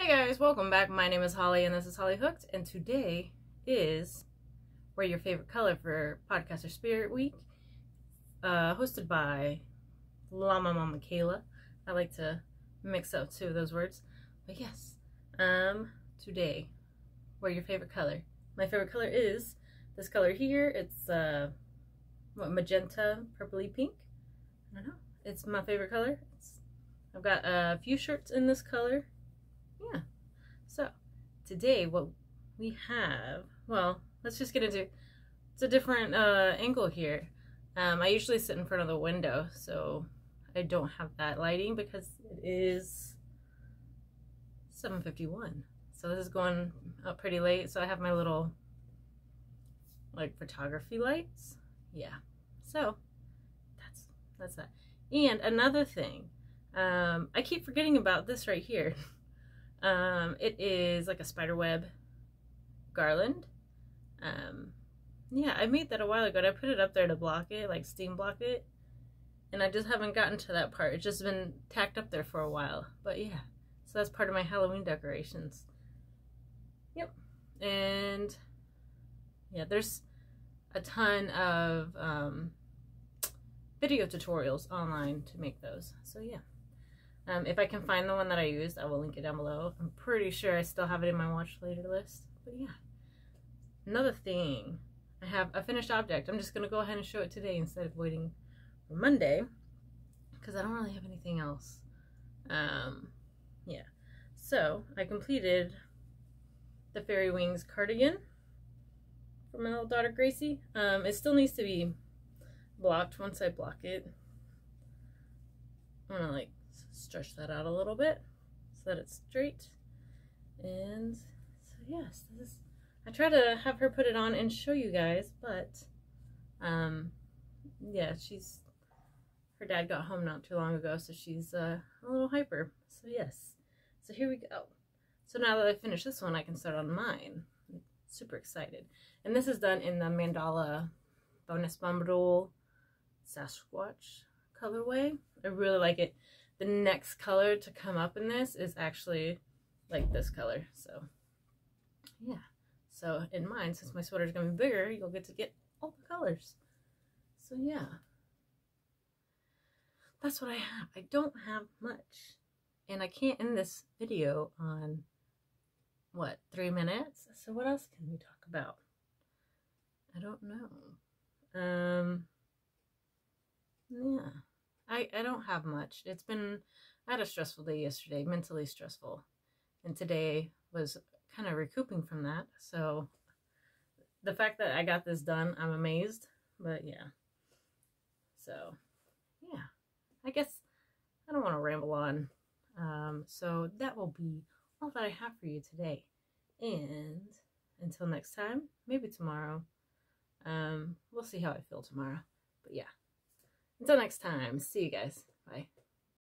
Hey guys, welcome back. My name is Holley and this is Holley Hooked and today is Wear Your Favorite Color for Podcaster Spirit Week uh, hosted by Llama Mama Kayla. I like to mix up two of those words. But yes, um, today, wear your favorite color. My favorite color is this color here. It's uh, what, magenta, purpley pink. I don't know. It's my favorite color. It's, I've got a few shirts in this color. Yeah. So today, what we have, well, let's just get into. It's a different uh, angle here. Um, I usually sit in front of the window, so I don't have that lighting because it is 7.51. So this is going up pretty late, so I have my little like photography lights. Yeah. So that's that's that. And another thing, um, I keep forgetting about this right here. Um, it is like a spider web garland. Um, yeah, I made that a while ago I put it up there to block it, like steam block it. And I just haven't gotten to that part. It's just been tacked up there for a while. But yeah, so that's part of my Halloween decorations. Yep. And yeah, there's a ton of um, video tutorials online to make those. So yeah. Um, if I can find the one that I used, I will link it down below. I'm pretty sure I still have it in my watch later list. But yeah. Another thing I have a finished object. I'm just going to go ahead and show it today instead of waiting for Monday because I don't really have anything else. Um, yeah. So I completed the Fairy Wings cardigan for my little daughter Gracie. Um, it still needs to be blocked once I block it. I'm going to like stretch that out a little bit so that it's straight. And so yes, this is I try to have her put it on and show you guys, but um, yeah, she's her dad got home not too long ago, so she's uh, a little hyper. So yes, so here we go. So now that I finished this one, I can start on mine. I'm super excited. And this is done in the Mandala Bonus Bundle Sasquatch colorway. I really like it. The next color to come up in this is actually like this color. So yeah. So in mine, since my sweater is going to be bigger, you'll get to get all the colors. So yeah. That's what I have. I don't have much. And I can't end this video on, what, three minutes? So what else can we talk about? I don't know. Um, yeah. I, I don't have much. It's been, I had a stressful day yesterday, mentally stressful. And today was kind of recouping from that. So the fact that I got this done, I'm amazed. But yeah. So yeah, I guess I don't want to ramble on. Um, so that will be all that I have for you today. And until next time, maybe tomorrow. Um, we'll see how I feel tomorrow. But yeah. Until next time, see you guys. Bye.